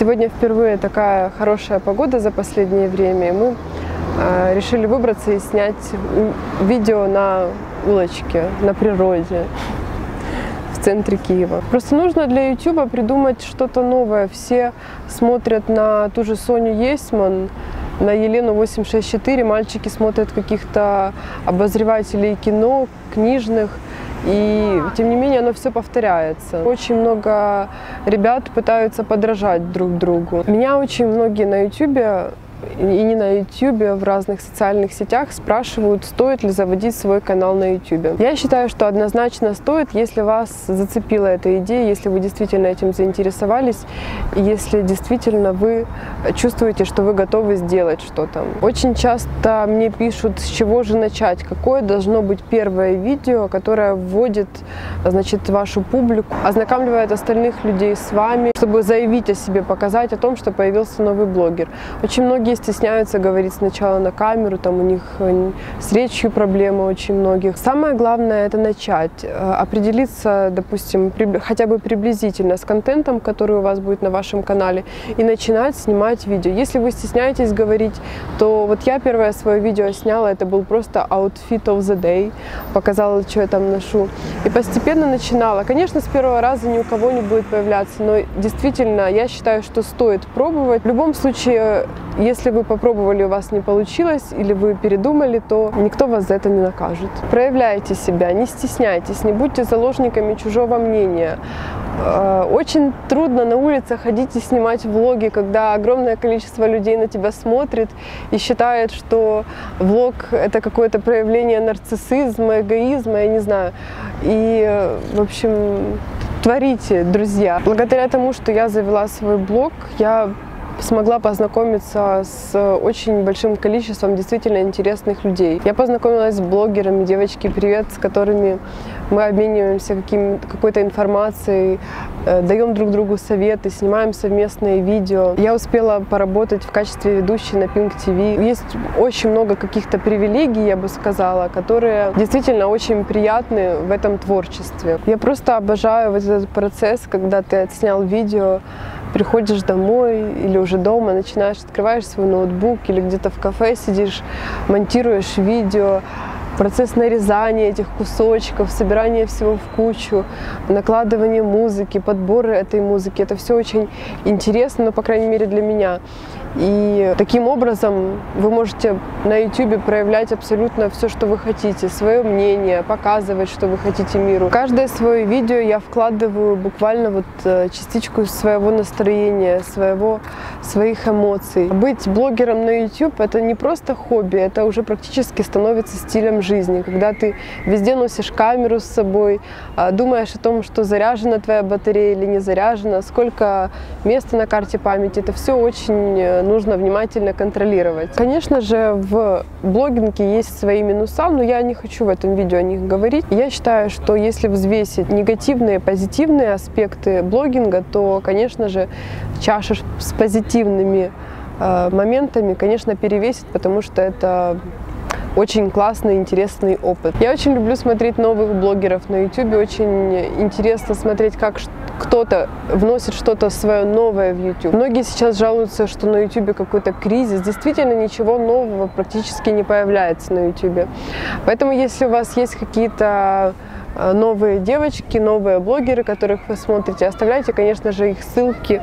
Сегодня впервые такая хорошая погода за последнее время, и мы э, решили выбраться и снять видео на улочке, на природе в центре Киева. Просто нужно для YouTube придумать что-то новое. Все смотрят на ту же Соню Есман, на Елену 864, мальчики смотрят каких-то обозревателей кино, книжных, и тем не менее оно все повторяется. Очень много ребят пытаются подражать друг другу. Меня очень многие на YouTube и не на YouTube, а в разных социальных сетях спрашивают, стоит ли заводить свой канал на YouTube. Я считаю, что однозначно стоит, если вас зацепила эта идея, если вы действительно этим заинтересовались, если действительно вы чувствуете, что вы готовы сделать что-то. Очень часто мне пишут, с чего же начать, какое должно быть первое видео, которое вводит значит, вашу публику, ознакомливает остальных людей с вами, чтобы заявить о себе, показать о том, что появился новый блогер. Очень многие многие стесняются говорить сначала на камеру, там у них э, с речью проблемы очень многих. Самое главное это начать, э, определиться, допустим, хотя бы приблизительно с контентом, который у вас будет на вашем канале, и начинать снимать видео. Если вы стесняетесь говорить, то вот я первое свое видео сняла, это был просто outfit of the day, показала, что я там ношу. И постепенно начинала. Конечно, с первого раза ни у кого не будет появляться, но действительно, я считаю, что стоит пробовать. В любом случае, если вы попробовали, у вас не получилось, или вы передумали, то никто вас за это не накажет. Проявляйте себя, не стесняйтесь, не будьте заложниками чужого мнения. Э, очень трудно на улице ходить и снимать влоги, когда огромное количество людей на тебя смотрит и считает, что влог — это какое-то проявление нарциссизма, эгоизма, я не знаю. И, э, в общем, творите, друзья. Благодаря тому, что я завела свой блог, я смогла познакомиться с очень большим количеством действительно интересных людей. Я познакомилась с блогерами, девочки, привет, с которыми мы обмениваемся какой-то информацией, э, даем друг другу советы, снимаем совместные видео. Я успела поработать в качестве ведущей на Pink TV. Есть очень много каких-то привилегий, я бы сказала, которые действительно очень приятны в этом творчестве. Я просто обожаю вот этот процесс, когда ты отснял видео, приходишь домой или уже дома, начинаешь, открываешь свой ноутбук или где-то в кафе сидишь, монтируешь видео, процесс нарезания этих кусочков, собирания всего в кучу, накладывание музыки, подборы этой музыки. Это все очень интересно, но, по крайней мере, для меня. И таким образом вы можете на YouTube проявлять абсолютно все, что вы хотите, свое мнение, показывать, что вы хотите миру. каждое свое видео я вкладываю буквально вот э, частичку своего настроения, своего, своих эмоций. Быть блогером на YouTube это не просто хобби, это уже практически становится стилем жизни, когда ты везде носишь камеру с собой, а, думаешь о том, что заряжена твоя батарея или не заряжена, сколько места на карте памяти. Это все очень э, нужно внимательно контролировать. Конечно же, в блогинге есть свои минуса, но я не хочу в этом видео о них говорить. Я считаю, что если взвесить негативные позитивные аспекты блогинга, то, конечно же, чаша с позитивными э, моментами, конечно, перевесит, потому что это очень классный, интересный опыт. Я очень люблю смотреть новых блогеров на YouTube, очень интересно смотреть, как кто-то вносит что-то свое новое в YouTube. Многие сейчас жалуются, что на YouTube какой-то кризис. Действительно, ничего нового практически не появляется на YouTube. Поэтому, если у вас есть какие-то новые девочки, новые блогеры, которых вы смотрите. Оставляйте, конечно же, их ссылки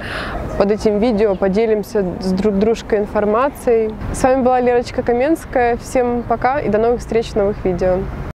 под этим видео, поделимся с друг дружкой информацией. С вами была Лерочка Каменская. Всем пока и до новых встреч в новых видео.